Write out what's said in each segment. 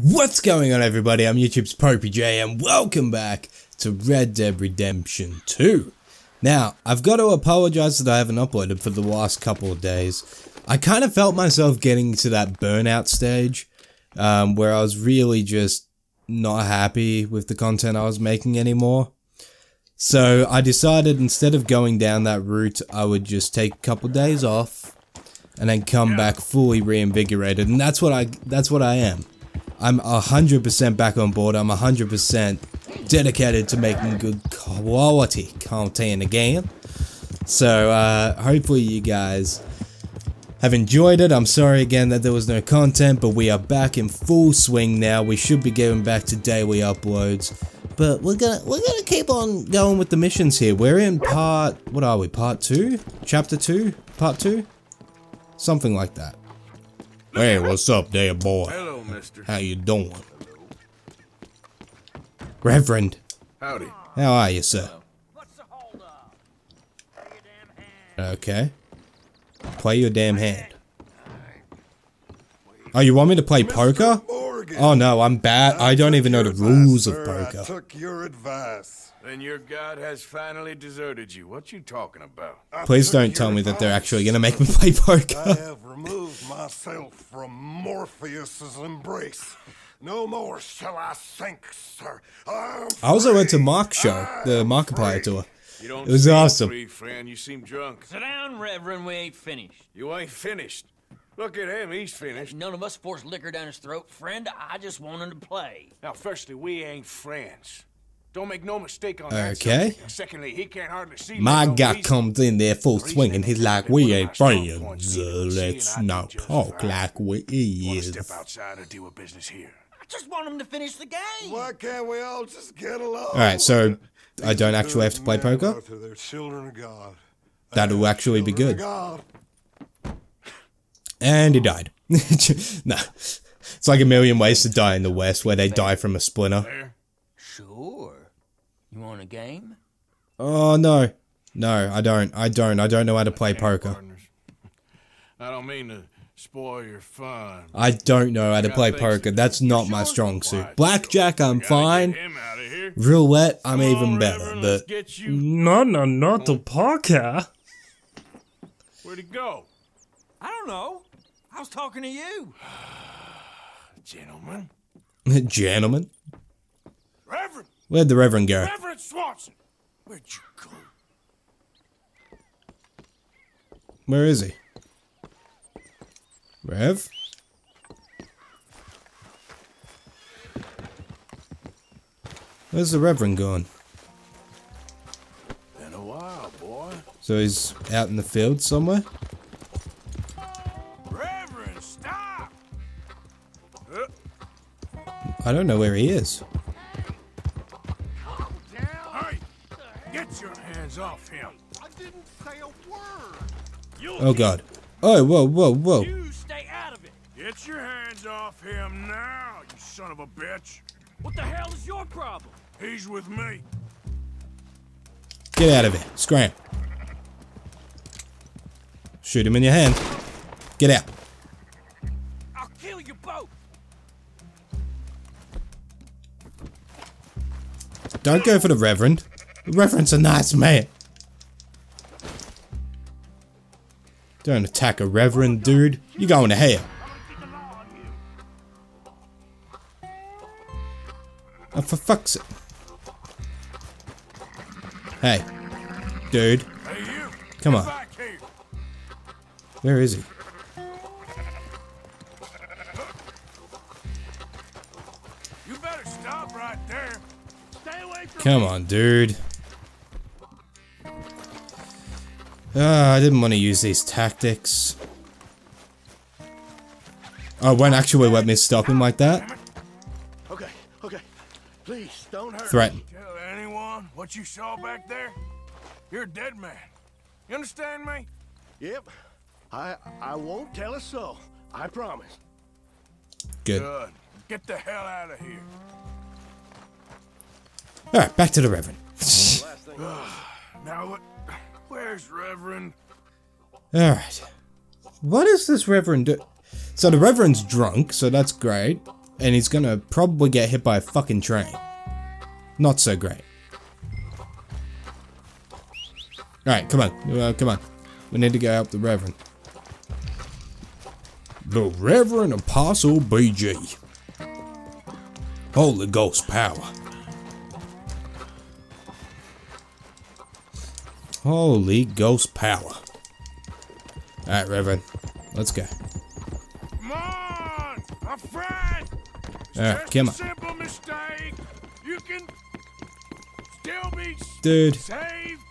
What's going on everybody, I'm YouTube's PoppyJ and welcome back to Red Dead Redemption 2. Now, I've got to apologize that I haven't uploaded for the last couple of days. I kind of felt myself getting to that burnout stage, um, where I was really just not happy with the content I was making anymore. So I decided instead of going down that route, I would just take a couple days off and then come back fully reinvigorated, and that's what I that's what I am. I'm 100% back on board. I'm 100% dedicated to making good quality content again. So, uh, hopefully you guys have enjoyed it. I'm sorry again that there was no content, but we are back in full swing now. We should be getting back to daily uploads. But we're gonna we're gonna keep on going with the missions here. We're in part what are we? Part two? Chapter two? Part two? Something like that. Hey, what's up there, boy? Hello, mister. How you doing? Reverend, Howdy. how are you, sir? Okay. Play your damn hand. Oh, you want me to play poker? Morgan. Oh no, I'm bad. I don't even know the Took your rules of advice, sir. I poker. took your advice. Then your god has finally deserted you. What you talking about? I Please don't tell your me that they're actually gonna make me play poker. I poker. have removed myself from Morpheus's embrace. No more shall I sink, sir. I'm also went to free. Mark's show, the I'm Markiplier free. tour. You don't It was awesome. free, friend. You seem drunk. Sit down, Reverend. We ain't finished. You ain't finished. Look at him. He's finished. None of us forced liquor down his throat. Friend, I just want him to play. Now, firstly, we ain't friends. Don't make no mistake on that. Okay. Secondly, he can't hardly see. My no guy reason- comes in there full reason swing and he's like, we ain't friends. Uh, let's not talk like we Wanna is. step outside and deal with business here. I just want him to finish the game. Why can't we all just get along? Alright, so I don't actually have to play poker? their children of God. That'll actually be good. And he died. no. It's like a million ways to die in the West where they die from a splinter. Sure. You want a game? Oh no. No, I don't. I don't. I don't know how to play poker. Partners. I don't mean to spoil your fun. I don't know how to play poker. That's not my strong suit. quiet, Blackjack, I'm fine. Get him out of here. Roulette, I'm even better. But get you. no, no, not the poker. Where'd he go? I don't know. I was talking to you. Gentlemen. Gentlemen, Reverend! Where'd the Reverend go? Reverend Swanson! Where'd you go? Where is he? Rev? Where's the Reverend gone? Been a while, boy. So he's out in the field somewhere? Reverend, stop! I don't know where he is. Hands off him! I didn't say a word. You Oh god. Oh, whoa, whoa, whoa. You stay out of it. Get your hands off him now, you son of a bitch! What the hell is your problem? He's with me. Get out of here. Scram. Shoot him in your hand. Get out. I'll kill you both. Don't go for the Reverend. The Reverend's a nice man. Don't attack a Reverend, dude. You're going to hell. Oh, for fuck's sake. Hey. Dude. Come on. Where is he? You better stop right there! Stay away from Come on, dude. Ah, I didn't want to use these tactics. Oh, it won't actually let me stop him like that? Okay, okay. Please, don't hurt Threaten. me. Tell anyone what you saw back there? You're a dead man. You understand me? Yep. I I won't tell a soul. I promise. Good. Good. Get the hell out of here. Alright, back to the Reverend. Now what? Where's Reverend? Alright. What is this Reverend do? So the Reverend's drunk, so that's great. and he's gonna probably get hit by a fucking train. Not so great. Alright, come on. Uh, come on. We need to go help the Reverend. The Reverend Apostle BG. Holy Ghost power. Holy Ghost power. Alright, Reverend. Let's go. Come on, my friend. Alright, come on. simple mistake. You can still be Dude, saved.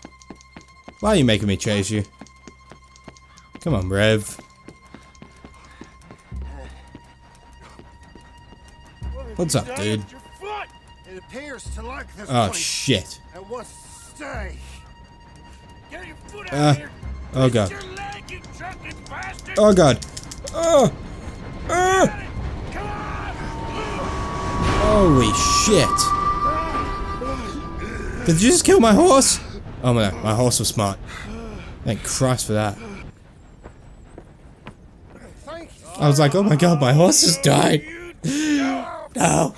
why are you making me chase you? Come on, Rev. What's up, dude? Your foot. It appears to like this Oh, place shit. and wants stay. Uh, oh, God. Oh, God. Oh! On. Holy shit. Did you just kill my horse? Oh, my, god, my horse was smart. Thank Christ for that. I was like, oh my god, my horse just died. No.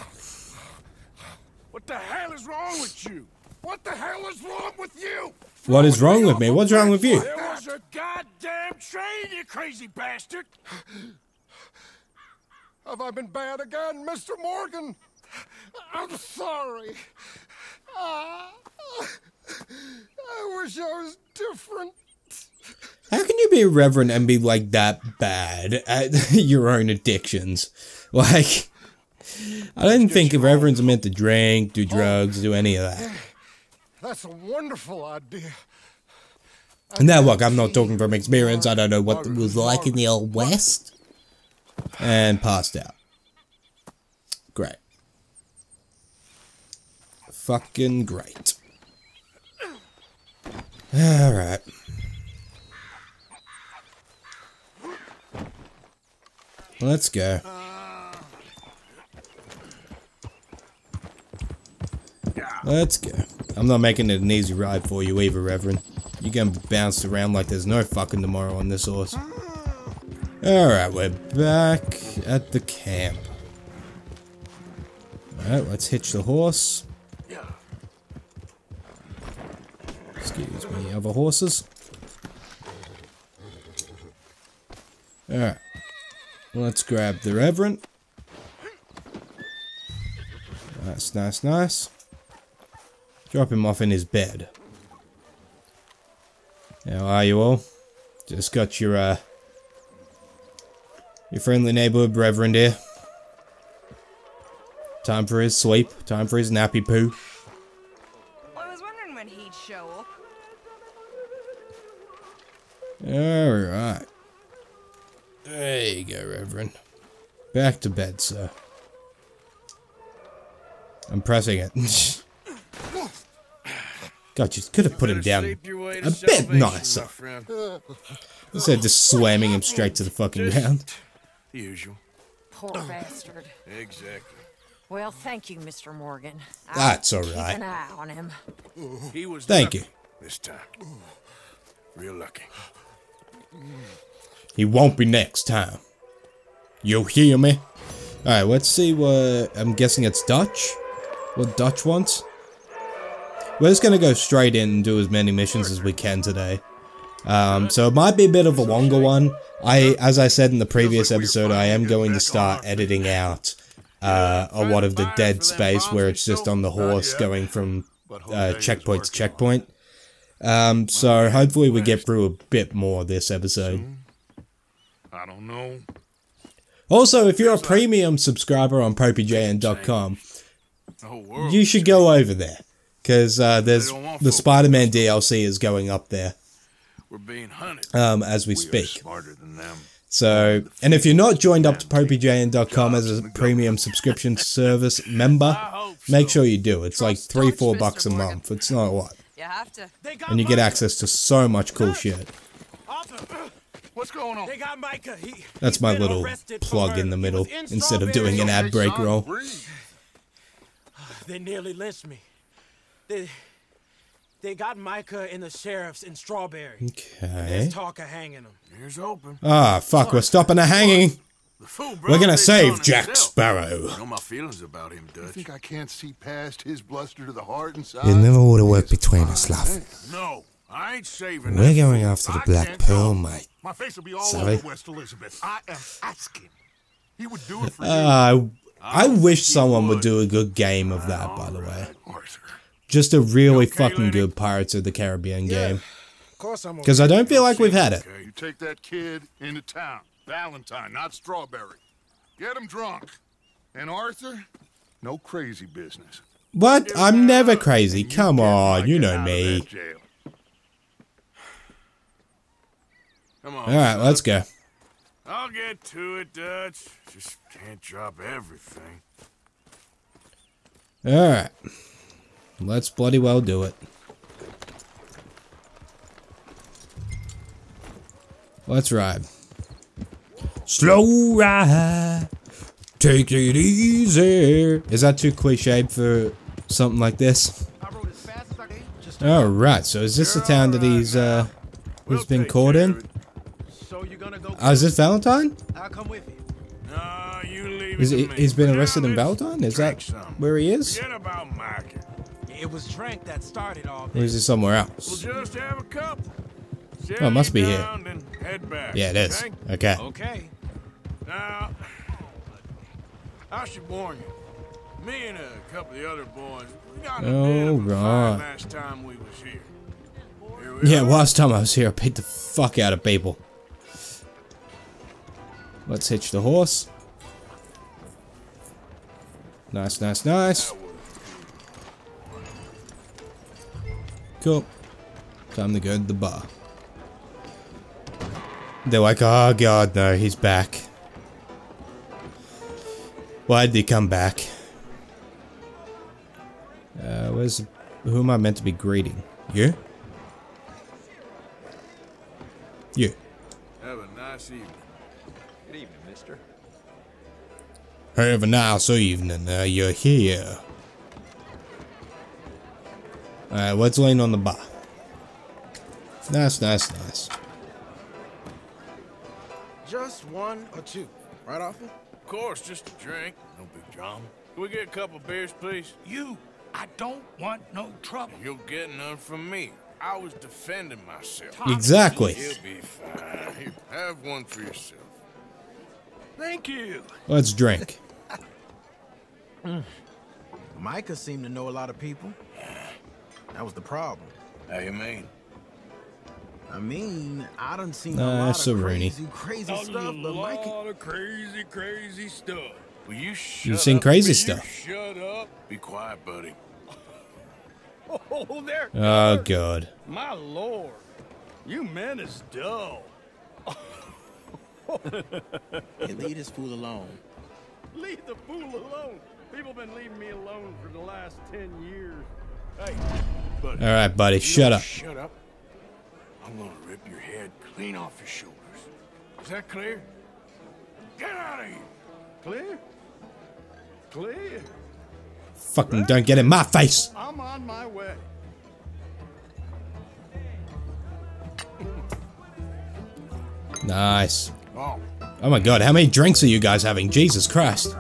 What the hell is wrong with you? What the hell is wrong with you? What is wrong with me? What's wrong with you? There was a goddamn train, you crazy bastard. Have I been bad again, Mr. Morgan? I'm sorry. Ah, I wish I was different. How can you be a reverend and be like that bad at your own addictions? Like, I didn't think reverends are meant to drink, do drugs, do any of that. That's a wonderful idea. And Now, look, I'm not talking from experience. I don't know what it was like in the old west. And passed out. Great. Fucking great. Alright. Let's go. Let's go. I'm not making it an easy ride for you either, Reverend. You're gonna be bounced around like there's no fucking tomorrow on this horse. Alright, we're back at the camp. Alright, let's hitch the horse. Excuse me, other horses. Alright. Let's grab the Reverend. Nice, nice, nice. Drop him off in his bed. How are you all? Just got your, uh, your friendly neighborhood Reverend here. Time for his sleep. Time for his nappy poo. Well, I was wondering when he'd show up. Alright. There you go, Reverend. Back to bed, sir. I'm pressing it. God, you could have put him down a bit nicer. Instead of just slamming him straight to the fucking ground. The usual. Poor bastard. Exactly. Well, thank you, Mr. Morgan. I'll That's all right. Keep an eye on him. He was Thank you. This time. Real lucky. He won't be next time. You hear me? Alright, let's see what... I'm guessing it's Dutch? What Dutch wants? We're just gonna go straight in and do as many missions as we can today. Um, so it might be a bit of a longer one. I, as I said in the previous episode, I am going to start editing out uh, a lot of the dead space where it's just on the horse going from uh, checkpoint to checkpoint. Um, so hopefully we get through a bit more this episode. I don't know. Also, if you're a premium subscriber on popeyjn.com, The whole world. you should go over there. Because uh, there's They don't want the Spider-Man DLC is going up there We're being hunted. um, as we we are speak. smarter than them. So, and if you're not joined up to popeyjn.com as a premium subscription service member, make sure you do. It's like three, four bucks a month. It's not a lot. You have to. And you get access to so much cool shit. What's going on? They got Micah. He, That's my little plug in the middle in instead of doing an ad break roll. They nearly lynched me. They, they got Micah and the sheriffs in Strawberry. Okay. There's talk of hanging him. Here's open. Ah, fuck, we're stopping a hanging. The fool We're gonna save Jack himself. Sparrow. Know my feelings about him, Dutch. You think I can't see past his bluster to the heart inside? It never would have worked between us, love. No, I ain't saving We're going fool. after the I Black Pearl, go. mate. My face will be all Sorry. over West Elizabeth. I am asking. He would do it for you. Uh, I wish someone would do a good game of that, by the way. Arthur. Just a really okay, fucking Lenny? good Pirates of the Caribbean game. Of course I'm Because I don't feel like we've had it. Okay. You take that kid into town. Valentine, not Strawberry. Get him drunk. And Arthur, no crazy business. What? I'm never crazy. Come on, you know me. Come on. Alright, let's go. I'll get to it, Dutch. Just can't drop everything. Alright. Let's bloody well do it. Let's ride. Slow ride. Take it easy. Is that too cliche for something like this? Alright, so is this the town that he's uh We'll he's been caught in? So you're gonna go. Oh, is this Valentine? I'll come with you. Nah, you leave Is it he, to me. he's been arrested in Valentine? Is that some. where he is? Forget about Micah. It was Trank that started all Or is it somewhere else? We'll else? just have a couple. Oh, it must be here. Head back, Yeah, it is. okay? Okay. Okay. Now, I should warn you. Me and a couple of the other boys, we got a bit of a fight last time we was here. Here we Yeah, are. last time I was here, I beat the fuck out of people. Let's hitch the horse. Nice, nice, nice. Cool. Time to go to the bar. They're like, oh god, no, he's back. Why did he come back? Uh, where's... Who am I meant to be greeting? You? You. Have a nice evening. Good evening, mister. Have a nice evening. Uh, you're here. Alright, let's lean on the bar. Nice, nice, nice. Just one or two, right off it? Of course, just a drink. No big drama. Can we get a couple beers, please? You, I don't want no trouble. You'll get none from me. I was defending myself. Exactly. You'll be fine. Here, Have one for yourself. Thank you. Let's drink. Mm. Micah seemed to know a lot of people. That was the problem. How you mean? I mean, I done seen Nah, a lot that's a of Rooney. crazy, crazy stuff, but Micah... of crazy, crazy stuff. Will you shut You've seen up? crazy Will stuff. You shut up. Be quiet, buddy. Oh, there. Oh, God. My lord. You men is dull. Hey, leave this fool alone. Leave the fool alone. People been leaving me alone for the last ten years. Hey, buddy. Alright, buddy, shut up. Shut up. I'm gonna rip your head clean off your shoulders. Is that clear? Get out of here. Clear? Clear. Fucking don't get in my face. I'm on my way. Nice. Oh, Oh my god, how many drinks are you guys having? Jesus Christ.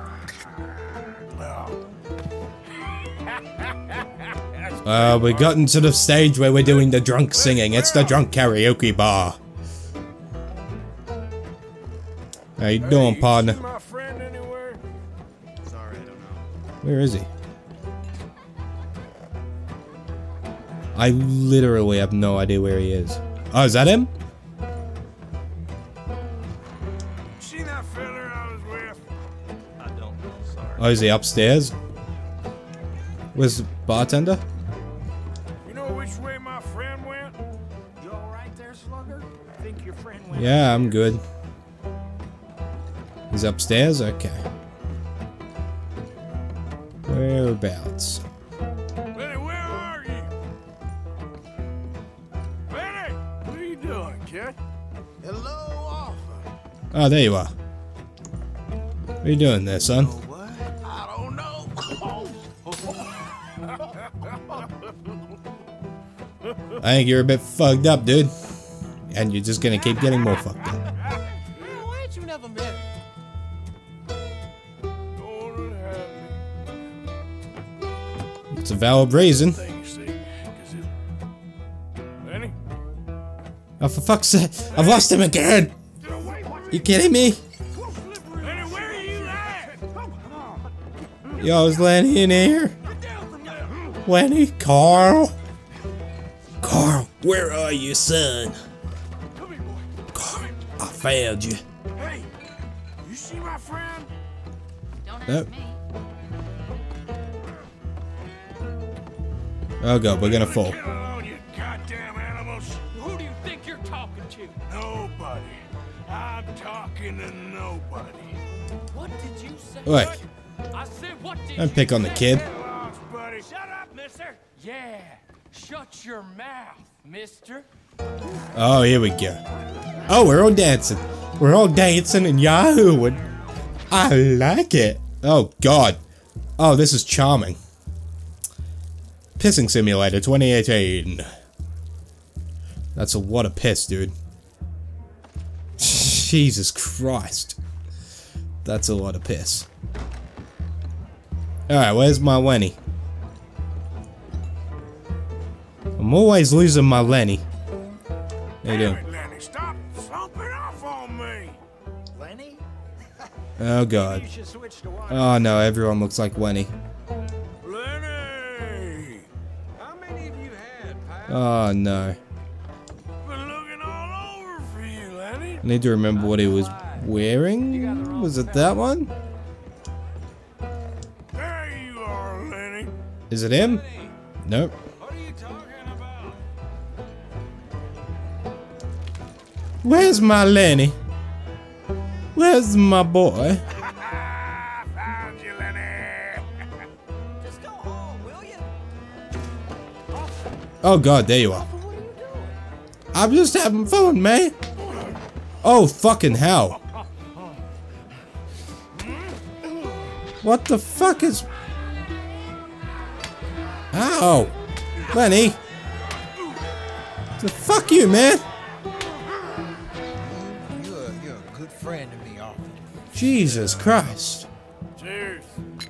Uh, we've gotten to the stage where we're doing the drunk singing. It's the drunk karaoke bar. How you hey, doing, partner? see my friend anywhere? Sorry, I don't know. Where is he? I literally have no idea where he is. Oh, is that him? See that fella I was with? I don't know. Sorry. Oh, is he upstairs? Where's the bartender? Yeah, I'm good. He's upstairs? Okay. Whereabouts? Benny, where are you? Benny, what are you doing, kid? Hello, Arthur. Oh, there you are. What are you doing there, son? What? I don't know. I think you're a bit fucked up, dude and you're just gonna keep getting more fucked up. It's a valid reason. Oh, for fuck's sake, I've lost him again! You kidding me? Yo, is Lenny in here? Lenny? Carl? Carl, where are you, son? I found you. Hey, you see my friend? Don't Nope. ask me. Oh god, we're gonna fall. Get alone, you goddamn animals. Who do you think you're talking to? Nobody. I'm talking to nobody. What did you say? Look, I said, what did don't you pick on the kid. Lost, buddy. Shut up, mister. Yeah, shut your mouth, mister. Oh, here we go. Oh, we're all dancing. We're all dancing and yahooing. I like it. Oh god. Oh, this is charming. Pissing Simulator 2018. That's a what a piss, dude. Jesus Christ. That's a lot of piss. Alright, where's my Lenny? I'm always losing my Lenny. How you doing? Oh god. Oh no, everyone looks like Lenny. Lenny! Oh no. I need to remember what he was wearing. Was it that one? There you are, Lenny. Is it him? Nope. What are you talking about? Where's my Lenny? Where's my boy? Oh god, there you are. I'm just having fun, man. Oh fucking hell. What the fuck is... Ow! Lenny! The fuck you, man! Jesus Christ. Cheers.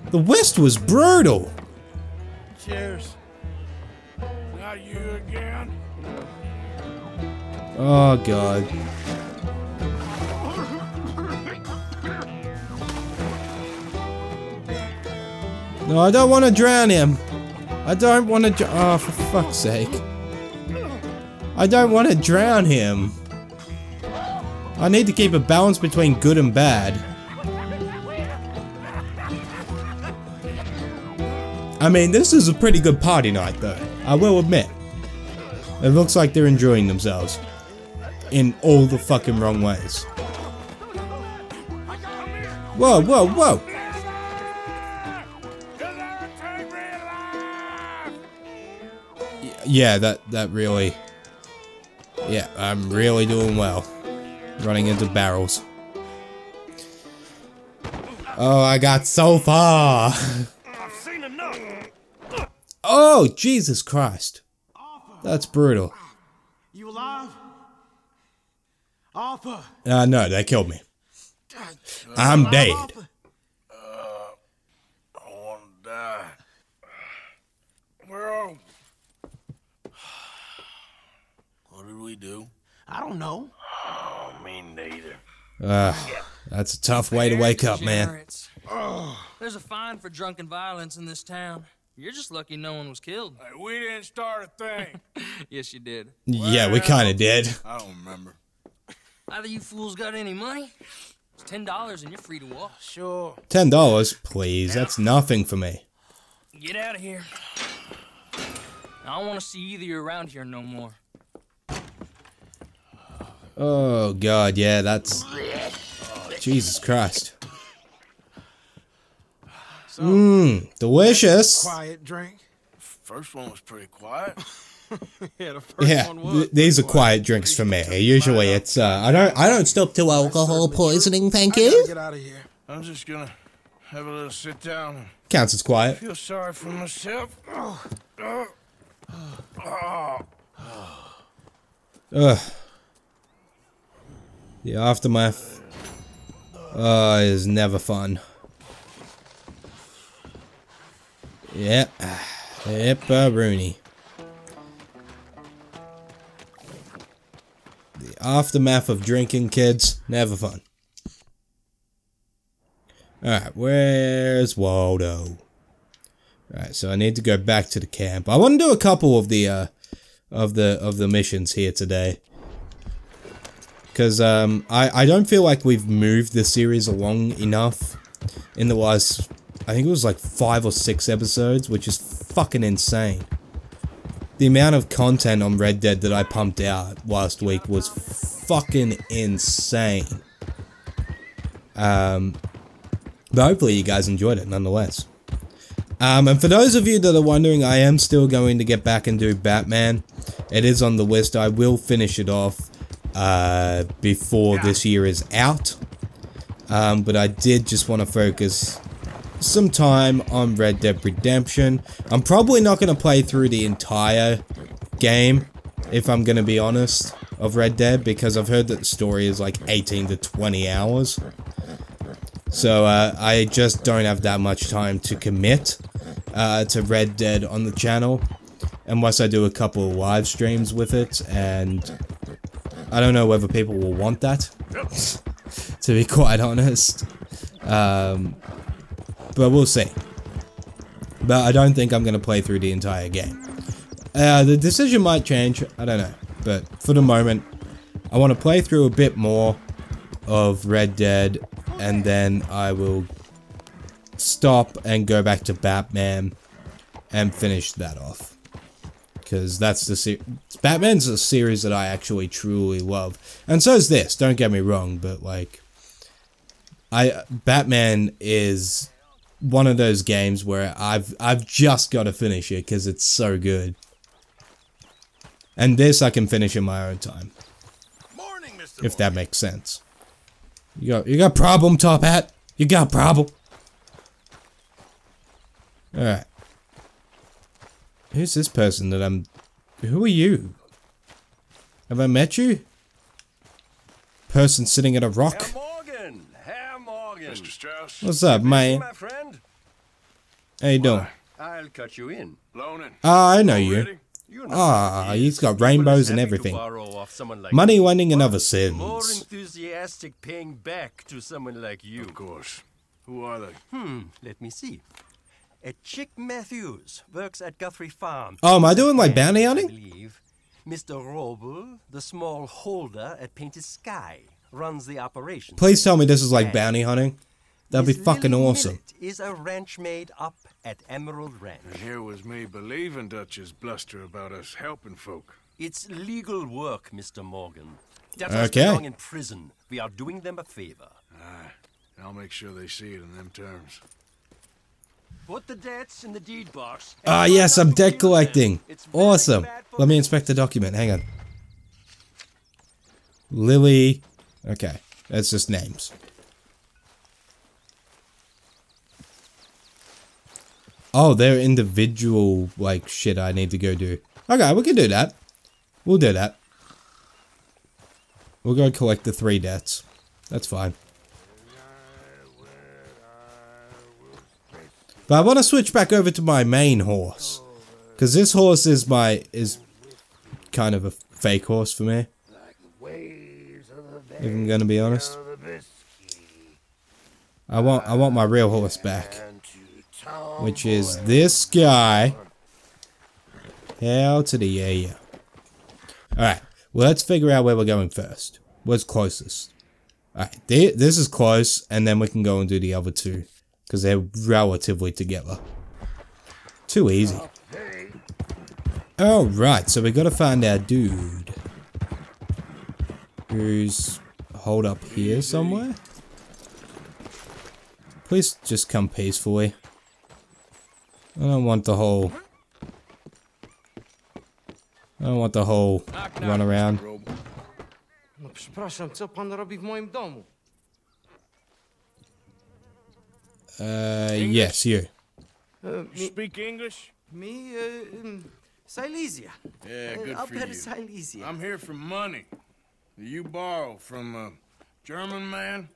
The West was brutal. Cheers. Not you again. Oh god. No, I don't want to drown him. I don't want to. Oh, for fuck's sake. I don't want to drown him. I need to keep a balance between good and bad. I mean, this is a pretty good party night, though. I will admit. It looks like they're enjoying themselves. In all the fucking wrong ways. Whoa, whoa, whoa! Yeah, that that really. Yeah, I'm really doing well. Running into barrels. Oh, I got so far. I've seen enough. Oh, Jesus Christ. That's brutal. You alive? Arthur! Uh, no, they killed me. I'm dead. Arthur? I want to die. Well, what did we do? I don't know. Oh, me neither. Uh, that's a tough way to wake up, man. Degenerates. There's a fine for drunken violence in this town. You're just lucky no one was killed. Hey, we didn't start a thing. yes, you did. Yeah, we kinda did. I don't remember. Either you fools got any money? It's ten dollars and you're free to walk. Sure. Ten dollars, please. That's nothing for me. Get out of here. I don't want to see either of you around here no more. Oh god, yeah, that's Jesus Christ. Mmm, delicious. Quiet drink. First one was pretty quiet. Yeah, the first Yeah, one was. these are quiet drinks for me. Usually, it's uh, I don't I don't stop to alcohol poisoning. Thank you. get out of here. I'm just gonna have a little sit down and Counts as quiet. feel sorry for myself. Oh, oh, oh. Ugh. The aftermath uh, is never fun. Yeah. Pepperoni. The aftermath of drinking, kids. Never fun. Alright, where's Waldo? Alright, so I need to go back to the camp. I want to do a couple of the, uh, of the, of the missions here today. Because, um, I, I don't feel like we've moved the series along enough in the last, I think it was like five or six episodes, which is fucking insane. The amount of content on Red Dead that I pumped out last week was fucking insane. Um, but hopefully you guys enjoyed it nonetheless. Um, and for those of you that are wondering, I am still going to get back and do Batman. It is on the list. I will finish it off uh, before this year is out. Um, but I did just want to focus some time on Red Dead Redemption. I'm probably not going to play through the entire game, if I'm going to be honest, of Red Dead, because I've heard that the story is like 18 to 20 hours. So uh, I just don't have that much time to commit uh, to Red Dead on the channel, unless I do a couple of live streams with it, and I don't know whether people will want that, to be quite honest. Um, but we'll see. But I don't think I'm going to play through the entire game. Uh, the decision might change, I don't know. But for the moment, I want to play through a bit more of Red Dead, and then I will stop and go back to Batman and finish that off. Because that's the series. Batman's a series that I actually truly love. And so is this, don't get me wrong, but like... I Batman is one of those games where I've I've just got to finish it because it's so good. And this I can finish in my own time. Morning, Mr. If that makes sense. You got you got problem, Top Hat? You got problem? Alright. Who's this person that I'm who are you? Have I met you? Person sitting at a rock? Herr Morgan! Herr Morgan! Mr. Strauss. What's up, man? My friend, How you doing? I'll cut you in. Loaning. Ah, I know you. You're Ah, easy. he's got rainbows and everything. off like Money, you, winning, and but other More sins. enthusiastic paying back to someone like you. Of course. Who are they? Hmm, let me see. A Chick Matthews works at Guthrie Farm. Oh, am I doing like bounty I hunting? believe Mr. Wróbel, the small holder at Painted Sky, runs the operation. Please tell me this is like bounty hunting. That'd be fucking Lily awesome. Millet is a ranch maid up at Emerald Ranch. And here was me believing Dutch's bluster about us helping folk. It's legal work, Mr. Morgan. Debtors Okay. belong in prison. We are doing them a favor. Aye. I'll make sure they see it in them terms. Put the debts in the deed box. and Ah, find yes, I'm debt collecting. It's Awesome. Let me inspect the document. Hang on. Lily. Okay, that's just names. Oh, they're individual, like, shit I need to go do. Okay, we can do that. We'll do that. We'll go collect the three deaths. That's fine. But I want to switch back over to my main horse. Because this horse is my, is kind of a fake horse for me. If I'm gonna be honest. I want, I want my real horse back. Which is this guy. Hell to the yeah yeah. Alright, well let's figure out where we're going first. Where's closest? Alright, thi- this is close, and then we can go and do the other two. Because they're relatively together. Too easy. Alright, so we gotta find our dude. Who's hold up here somewhere? Please just come peacefully. I don't want the whole... I don't want the whole run around. No przepraszam, co pan robi w moim domu? Uh, yes, you. Uh, me, Speak English? me uh, um, Silesia. Yeah, Uh, good for Upper you. Silesia. I'm here for money. You borrow from a German man?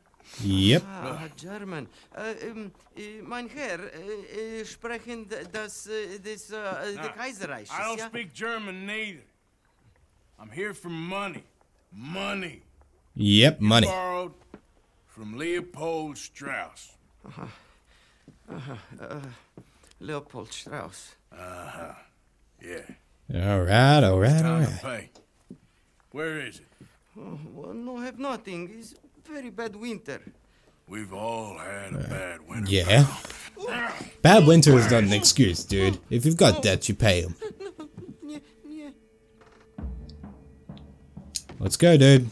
Yep. Ah, ah German. Äh, ähm, äh, mein Herr, äh, äh, sprechen das, das, äh, Nah, der Kaiserreich, I don't ja? speak German neither. I'm here for money. Money. Yep, money. Borrowed from Leopold Strauss. Aha. Aha. Äh, Leopold Strauss. Uh-huh. Yeah. Alright, alright, Time to alright. pay. Where is it? Oh, well, no, have nothing. It's very bad winter. We've all had a bad winter. Yeah. Bad winter is not an excuse, dude. If you've got debts, you pay them. Nie, nie. Let's go, dude.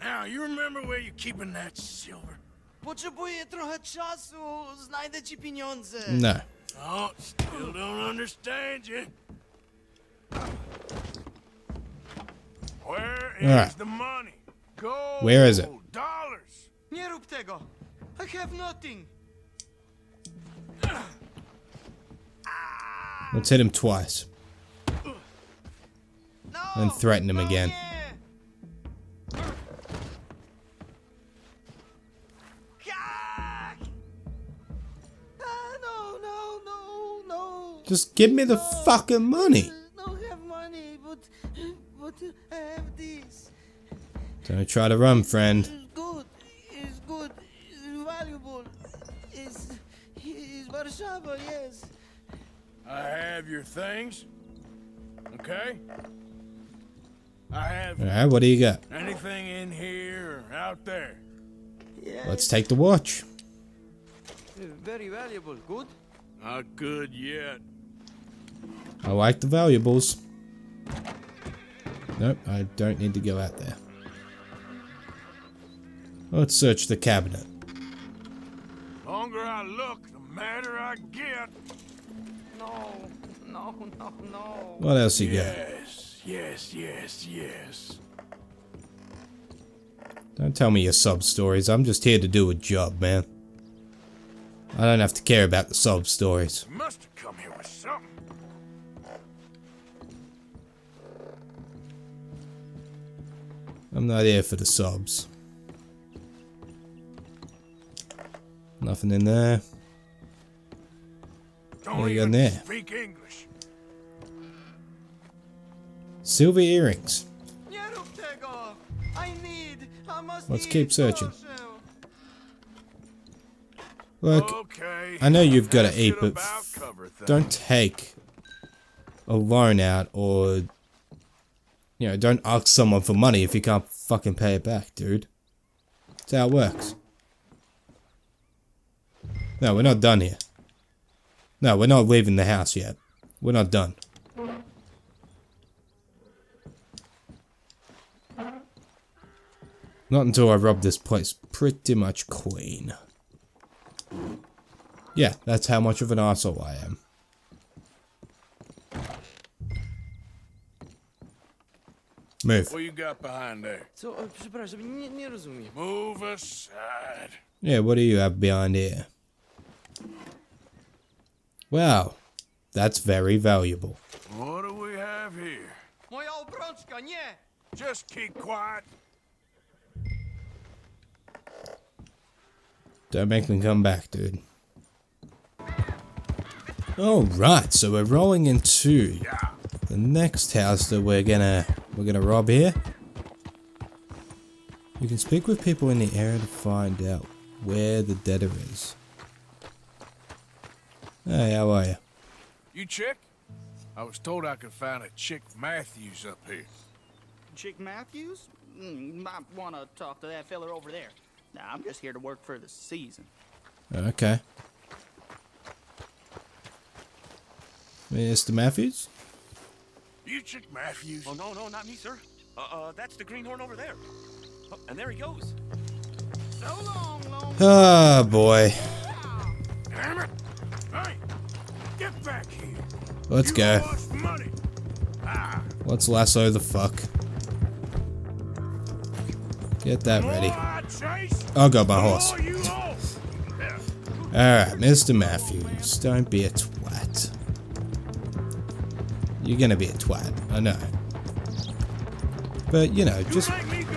Now, you remember where you're keeping that silver? Potrzebuję trochę czasu. Znajdę ci pieniądze. No. Oh, still don't understand you. Where is Alright. the money? Gold. Where is it? Dollars. Nie rób tego. I have nothing. Let's hit him twice. And threaten him again. No, no, no, no. Just give me the fucking money. No have money, but but I have this. Don't try to run, friend. It's good. It's good. It's valuable. It's it's Warszawa, yes. I have your things. Okay? I have Alright, what do you got? anything in here or out there. Yes. Let's take the watch. Very valuable. Good. Not good yet. I like the valuables. Nope, I don't need to go out there. Let's search the cabinet. Longer I look, the madder I get. No, no, no, no. What else you got? Yes, yes, yes, yes. Don't tell me your sub stories. I'm just here to do a job, man. I don't have to care about the sub stories. You must have come here with something. I'm not here for the subs. Nothing in there. Don't What you got even in there? speak English. Silver earrings. Nie rób tego. I need. I must Let's eat, keep searching. Look, Okay. I know you've got to eat, but cover don't take a loan out or, you know, don't ask someone for money if you can't fucking pay it back, dude. That's how it works. No, we're not done here. No, we're not leaving the house yet. We're not done. Not until I rob this place pretty much clean. Yeah, that's how much of an asshole I am. Move. What you got behind there? Co? O, Przepraszam, nie, nie rozumiem. Move aside. Yeah, what do you have behind here? Wow, that's very valuable. What do we have here? Moja obrączka, nie! Just keep quiet. Don't make me come back, dude. Alright, so we're rolling into the next house that we're gonna we're gonna rob here. You can speak with people in the area to find out where the debtor is. Hey, how are you? You chick? I was told I could find a chick Matthews up here. Chick Matthews? Mm, you might want to talk to that feller over there. Nah, I'm just here to work for the season. Okay. Mr. Matthews? You chick Matthews? Oh, no, no, not me, sir. Uh, uh, that's the greenhorn over there. Oh, and there he goes. So long, long. Ah, boy. Damn it! Get back here. Let's you go. owe us money. Ah, Let's lasso the fuck. Get that ready. I'll go my horse. More you owe. Alright, Mr. Matthews, don't be a twat. You're gonna be a twat, I know. But, you know, just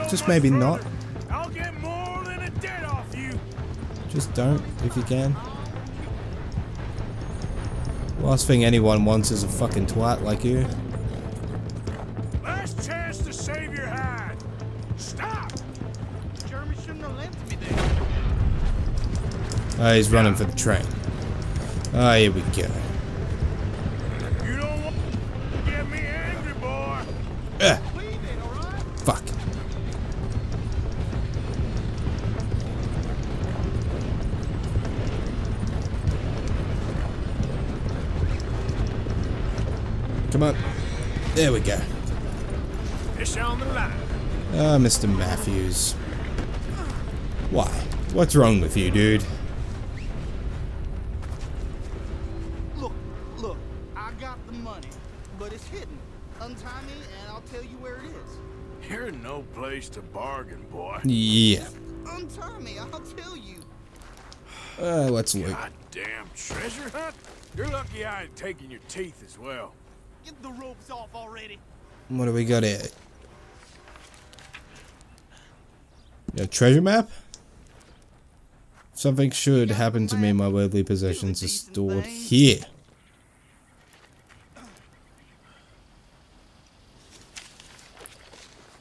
just maybe not. I'll get more Just don't, if you can. Last thing anyone wants is a fucking twat like you. Last chance to save your hide. Stop! Jeremy shouldn't have left me there. Oh, ah, he's running for the train. Oh, here we go. Matthews. Why? What's wrong with you, dude? Look, look, I got the money, but it's hidden. Untie me and I'll tell you where it is. You're no place to bargain, boy. Yeah. Untie me, I'll tell you. Uh, let's look. Goddamn treasure hunt? You're lucky I ain't taking your teeth as well. Get the ropes off already. What do we got here? A treasure map? Something should happen to me. My worldly possessions are stored here.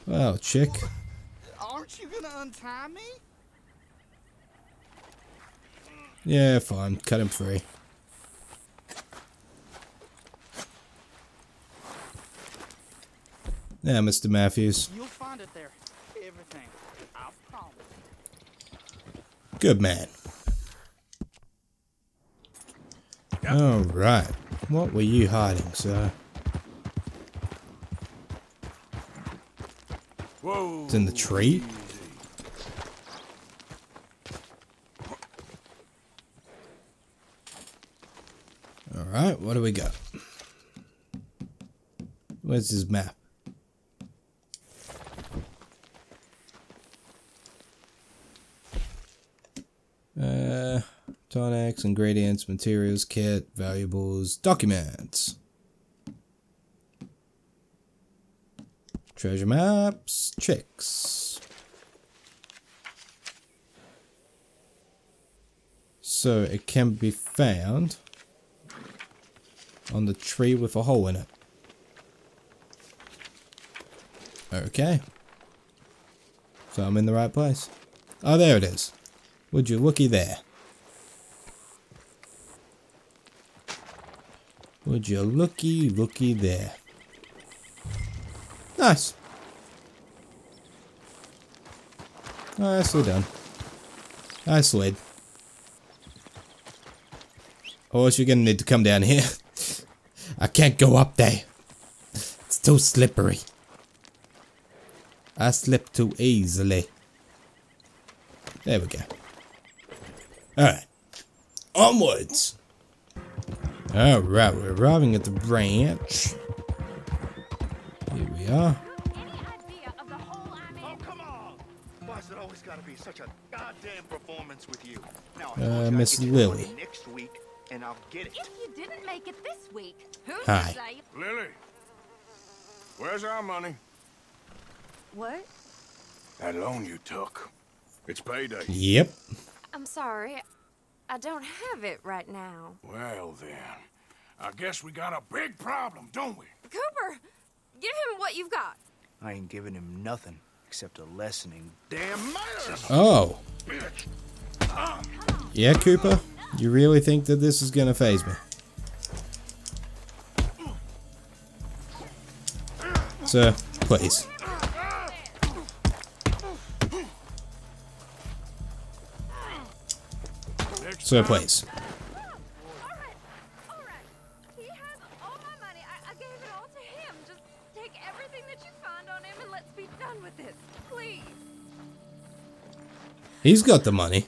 Well, chick. Aren't you gonna untie me? Yeah, fine. Cut him free. Yeah, Mr. Matthews. You'll find it there. Everything. Good man. Alright. What were you hiding, sir? Whoa. It's in the tree? Alright, what do we got? Where's his map? Tonics, ingredients, materials, kit, valuables, documents. Treasure maps, checks. So it can be found on the tree with a hole in it. Okay. So I'm in the right place. Oh, there it is. Would you looky there? Would you looky looky there? Nice. Nicely done. Nice lid. Or else you're gonna need to come down here. I can't go up there. It's too slippery. I slip too easily. There we go. Alright. Onwards! Alright, we're arriving at the branch. Here we are. Oh come on. Why's it always gotta be such a goddamn performance with you? Now, Uh, Miss Lily. next week, and I'll get it. If you didn't make it this week, who's Hi. Lily, where's our money? What? That loan you took. It's payday. Yep. I'm sorry. I don't have it right now. Well then, I guess we got a big problem, don't we? Cooper, give him what you've got. I ain't giving him nothing except a lessening. Damn manners! Oh. Bitch! Yeah, Cooper? You really think that this is gonna phase me? Sir, please. With this. Please. He's got the money.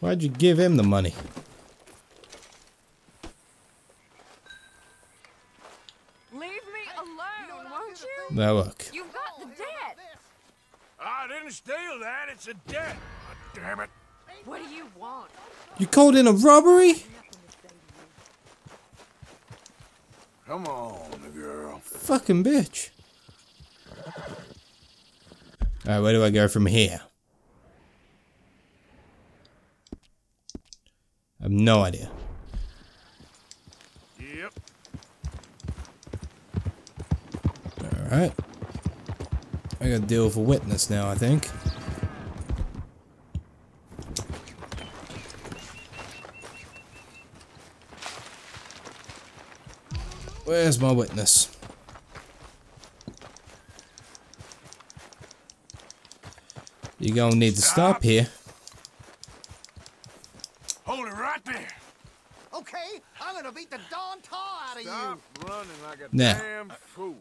Why'd you give him the money? Leave me alone, won't you? Now look. Damn it. What do you want? You called in a robbery? Come on, girl. Fucking bitch. Alright, where do I go from here? I have no idea. Yep. Alright. I gotta deal with a witness now, I think. Where's my witness? You're gonna need to stop here. Hold it right there. Okay, I'm gonna beat the darn tar out of Stop you. running like a Now. damn fool.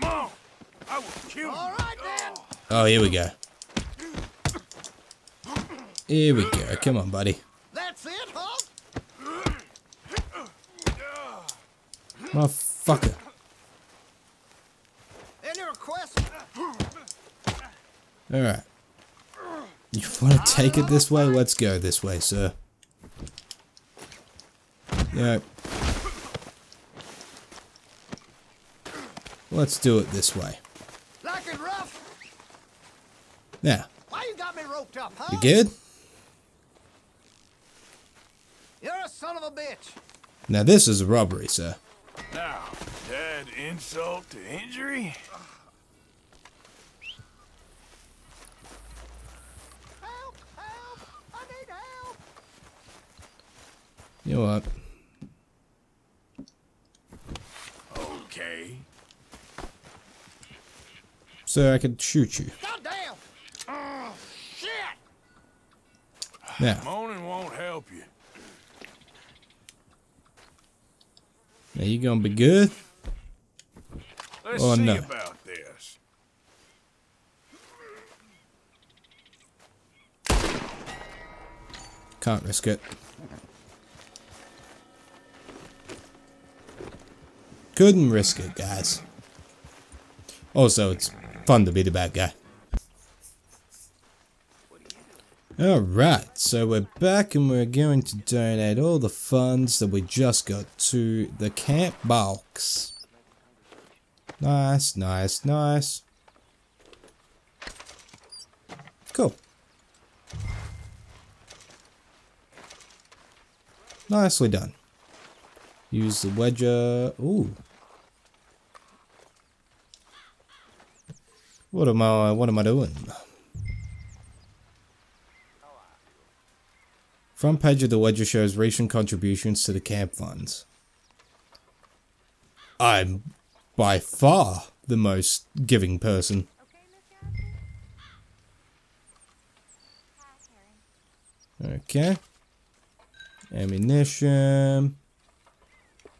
Come on. I will kill you. All right then. Oh, here we go. Here we go. Come on, buddy. That's it, huh? Motherfucker. Any request? Alright. You want to take it this way? Let's go this way, sir. Yeah. Let's do it this way. Like it rough? Now, Why you got me roped up, huh? you good? You're a son of a bitch. Now this is a robbery, sir. Now, add insult to injury. Help! Help! I need help! You know what? Okay. So I can shoot you. Goddamn! Oh, shit! Now, Moaning won't help you. Are you gonna be good? Let's see no. about this. Can't risk it. Couldn't risk it, guys. Also, it's fun to be the bad guy. Alright, so we're back and we're going to donate all the funds that we just got to the camp box. Nice, nice, nice. Cool. Nicely done. Use the ledger. Ooh. What am I what am I doing? Front page of the ledger shows recent contributions to the camp funds. I'm by far the most giving person. Okay. Ammunition.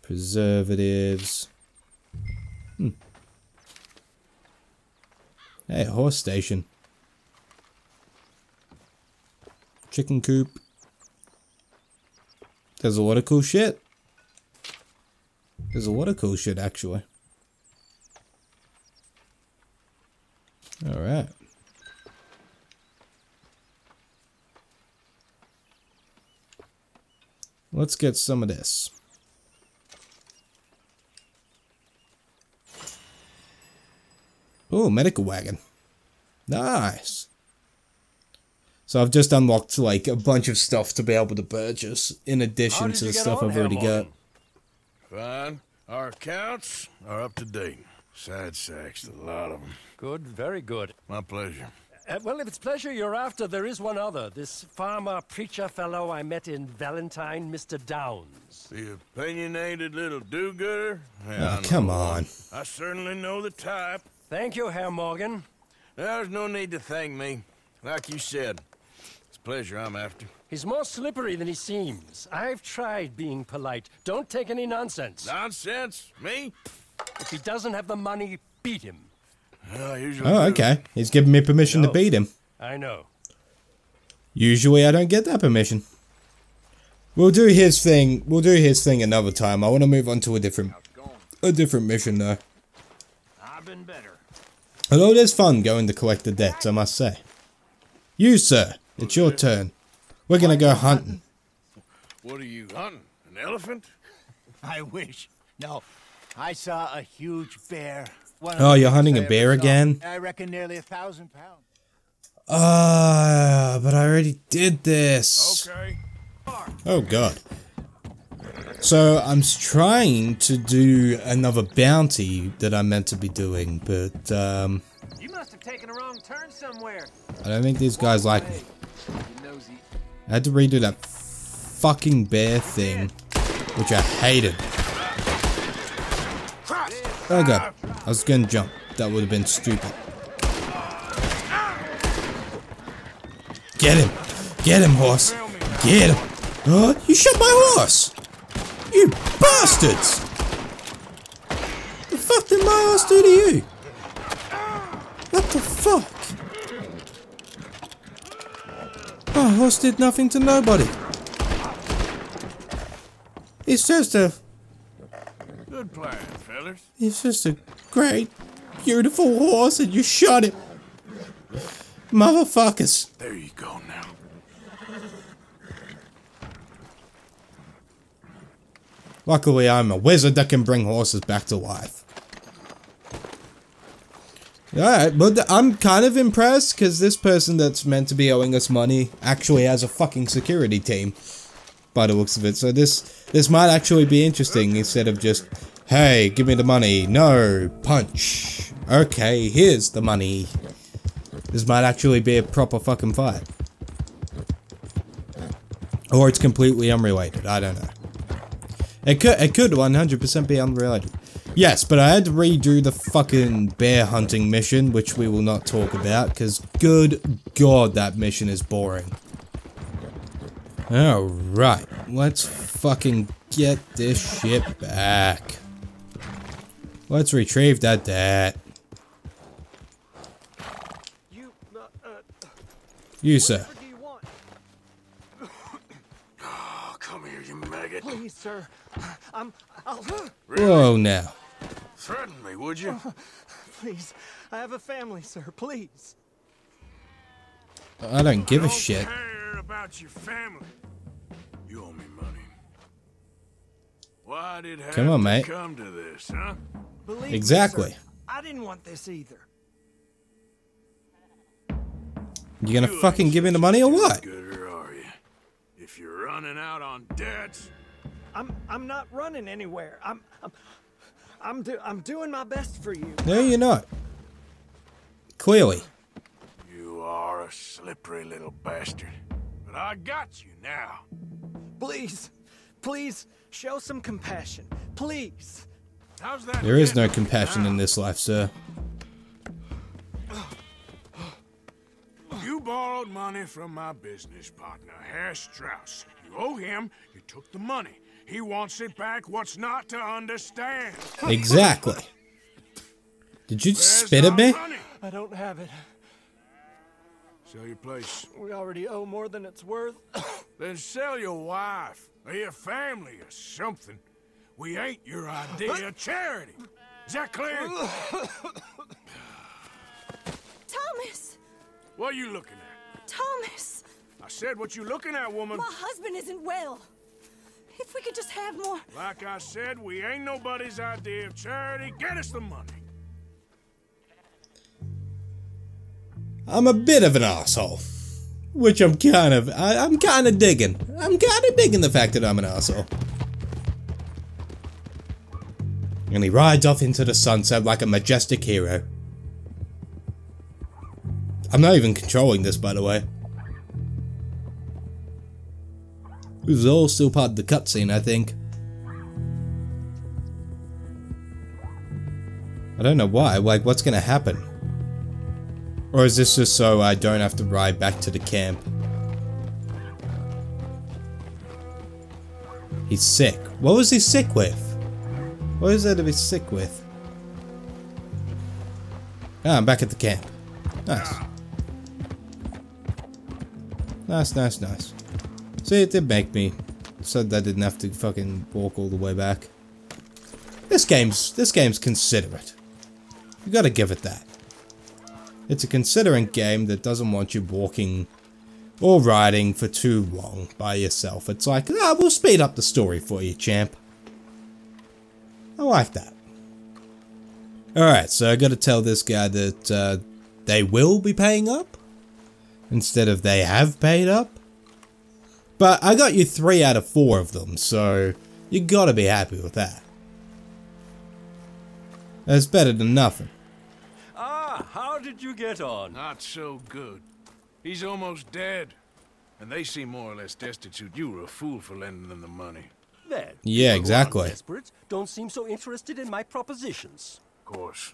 Preservatives. Hmm. Hey, horse station. Chicken coop. There's a lot of cool shit. There's a lot of cool shit, actually. Alright. Let's get some of this. Oh, medical wagon. Nice. So I've just unlocked like a bunch of stuff to be able to purchase in addition to the stuff on I've already here, got. Fine. Our accounts are up to date. Sad sacks, a lot of them. Good, very good. My pleasure. Uh, well, if it's pleasure you're after, there is one other. This farmer preacher fellow I met in Valentine, Mr. Downes. The opinionated little do-gooder? Yeah, Oh, come on. I certainly know the type. Thank you, Herr Morgan. There's no need to thank me. Like you said, it's pleasure I'm after. He's more slippery than he seems. I've tried being polite. Don't take any nonsense. Nonsense? Me? If he doesn't have the money, beat him. I usually Oh, do. okay. He's giving me permission to beat him. I know. Usually I don't get that permission. We'll do his thing. We'll do his thing another time. I want to move on to a different, a different mission though. I've been better. Although it is fun going to collect the debts, I must say. You, sir, it's your turn. We're gonna go hunting. What are you hunting? An elephant? I wish. No, I saw a huge bear Oh, you're hunting a bear again? I reckon nearly a thousand pounds. Ah, but I already did this. Okay. Oh god. So I'm trying to do another bounty that I'm meant to be doing, but um, You must have taken a wrong turn somewhere. I don't think these guys like me. I had to redo that fucking bear thing, which I hated. Oh god, I was gonna jump. That would have been stupid. Get him! Get him, horse! Get him! Oh, you shot my horse! You bastards! The fuck did my horse do to you? What the fuck? My horse did nothing to nobody. It's just a Good plan, fellas. It's just a great, beautiful horse and you shot it. Motherfuckers. There you go now. Luckily, I'm a wizard that can bring horses back to life. Alright, but I'm kind of impressed because this person that's meant to be owing us money actually has a fucking security team. By the looks of it. So this this might actually be interesting instead of just, hey, give me the money. No, punch. Okay, here's the money. This might actually be a proper fucking fight. Or it's completely unrelated. I don't know. It could it could 100% be unrelated. Yes, but I had to redo the fucking bear hunting mission, which we will not talk about, because good god, that mission is boring. Alright, let's fucking get this shit back. Let's retrieve that debt. You, sir. Oh, come here, you maggot. Please, sir. I'm. I'll. Whoa now. Threaten me, would you? Oh, please. I have a family, sir. Please. I don't give a shit. care about your family. You owe me money. Why did it Come on, to mate. come to this, huh? Believe me, Exactly. sir, I didn't want this either. You gonna fucking give me the money or what? Gooder, are you? If you're running out on debts, I'm. I'm not running anywhere. I'm. I'm. I'm, do, I'm doing my best for you. No, you're not. Clearly. you are a slippery little bastard. But I got you now. Please, please show some compassion. Please. How's that? There is no compassion now? in this life, sir. You borrowed money from my business partner, Herr Strauss. You owe him, you took the money. He wants it back. What's not to understand? Exactly. Did you just spit at me? I don't have it. Sell your place. We already owe more than it's worth. Then sell your wife, or your family, or something. We ain't your idea of charity. Is that clear? Thomas! what are you looking at? Thomas! I said what you looking at, woman. My husband isn't well. If we could just have more. Like I said, we ain't nobody's idea of charity. Get us the money. I'm a bit of an asshole. Which I'm kind of, I, I'm kind of digging. I'm kind of digging the fact that I'm an asshole. And he rides off into the sunset like a majestic hero. I'm not even controlling this, by the way. This is all still part of the cutscene, I think. I don't know why. Like, what's gonna happen? Or is this just so I don't have to ride back to the camp? He's sick. What was he sick with? What is there to be sick with? Ah, I'm back at the camp. Nice. Nice, nice, nice. See, it did make me so that I didn't have to fucking walk all the way back. This game's this game's considerate. You gotta give it that. It's a considerate game that doesn't want you walking or riding for too long by yourself. It's like, ah, we'll speed up the story for you, champ. I like that. Alright, so I gotta tell this guy that uh, they will be paying up instead of they have paid up. But I got you three out of four of them, so you gotta be happy with that. That's better than nothing. Ah, how did you get on? Not so good. He's almost dead. And they seem more or less destitute. You were a fool for lending them the money. Then, Yeah, exactly. aren't Desperate don't seem so interested in my propositions. Of course.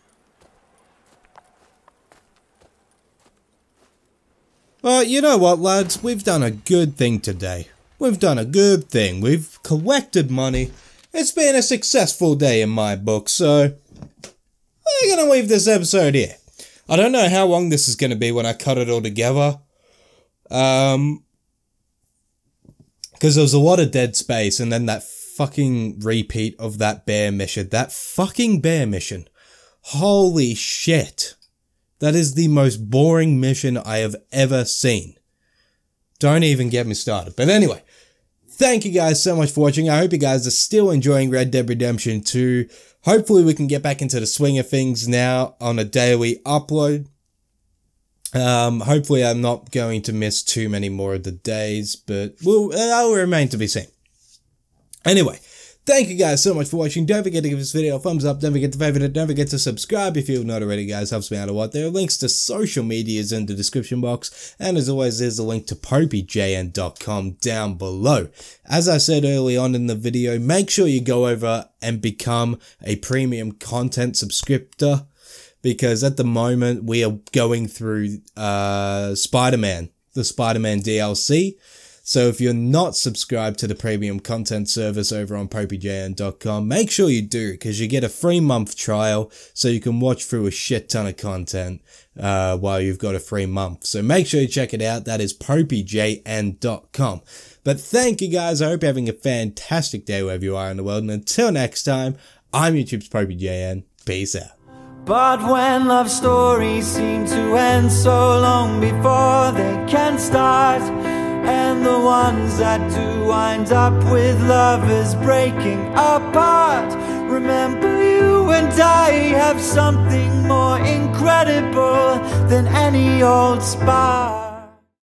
Well, you know what, lads? We've done a good thing today. We've done a good thing. We've collected money. It's been a successful day in my book, so we're gonna leave this episode here. I don't know how long this is gonna be when I cut it all together. Um, because there was a lot of dead space, and then that fucking repeat of that bear mission. That fucking bear mission. Holy shit. That is the most boring mission I have ever seen. Don't even get me started. But anyway, thank you guys so much for watching. I hope you guys are still enjoying Red Dead Redemption 2. Hopefully we can get back into the swing of things now on a daily upload. Um, hopefully I'm not going to miss too many more of the days, but we'll, that will remain to be seen. Anyway, thank you guys so much for watching. Don't forget to give this video a thumbs up. Don't forget to favorite it. Don't forget to subscribe if you've not already, guys. Helps me out a lot. There are links to social medias in the description box. And as always, there's a link to popeyjn.com down below. As I said early on in the video, make sure you go over and become a premium content subscriptor because at the moment we are going through uh, Spider-Man, the Spider-Man DLC. So if you're not subscribed to the premium content service over on popeyjn.com, make sure you do because you get a free month trial so you can watch through a shit ton of content uh, while you've got a free month. So make sure you check it out. That is popeyjn.com. But thank you guys. I hope you're having a fantastic day wherever you are in the world. And until next time, I'm YouTube's PopeyJN. Peace out. But when love stories seem to end so long before they can start, and the ones that do wind up with lovers breaking apart, remember you and I have something more incredible than any old spark.